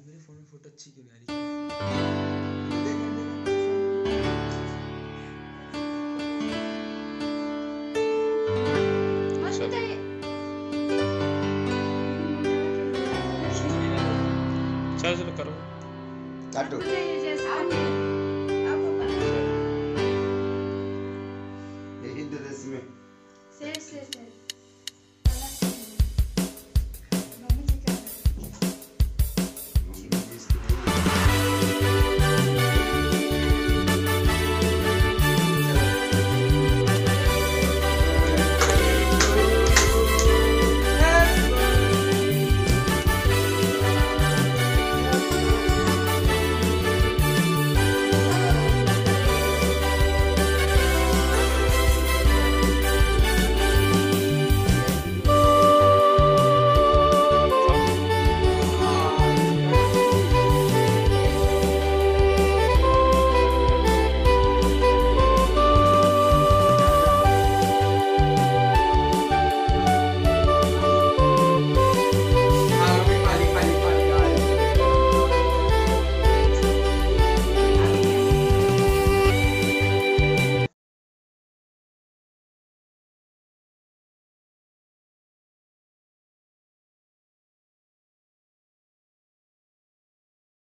आज मेरे फ़ोन में फ़ोटो अच्छी क्यों नहीं आ रही? चलो करो।